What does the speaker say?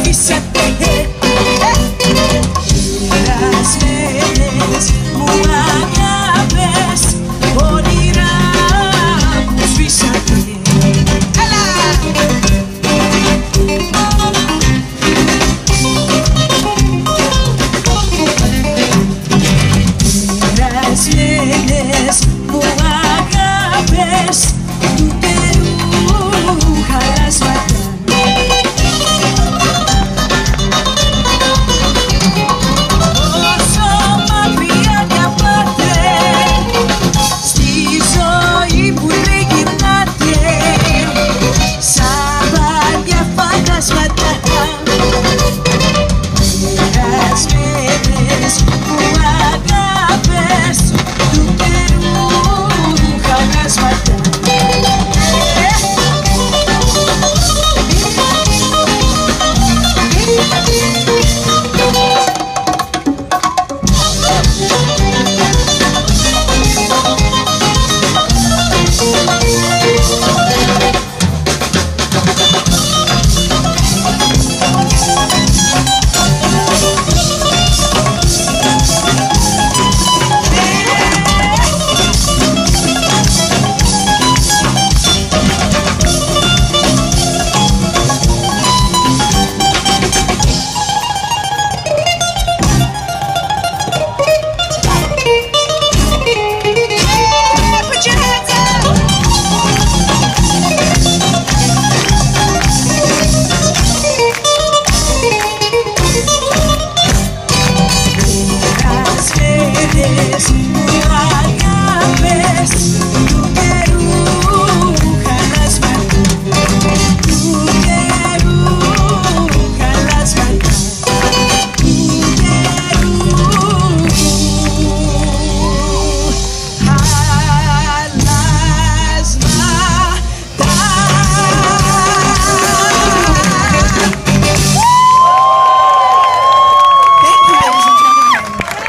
oficial.